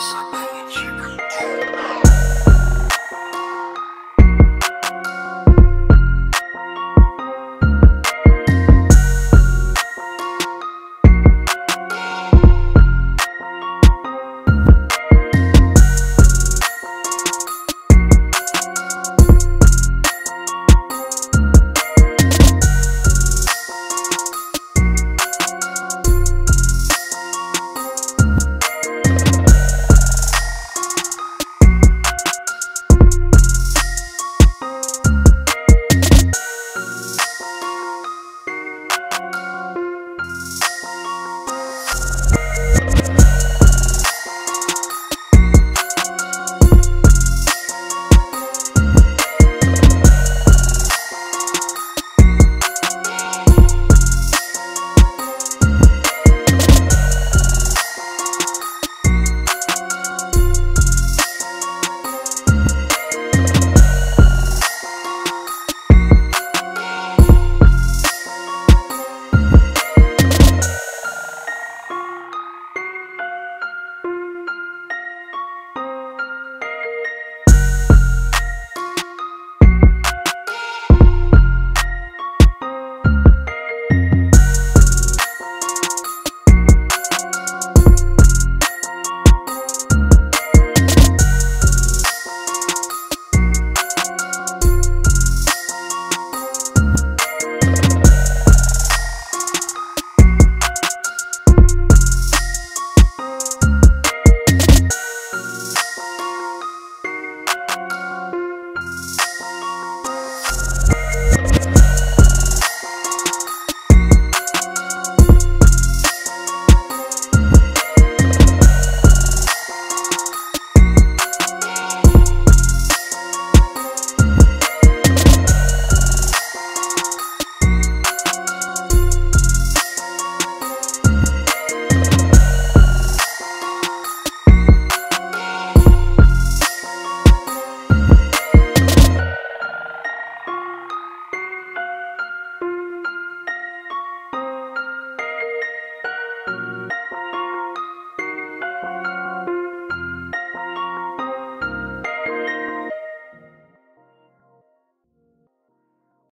suck.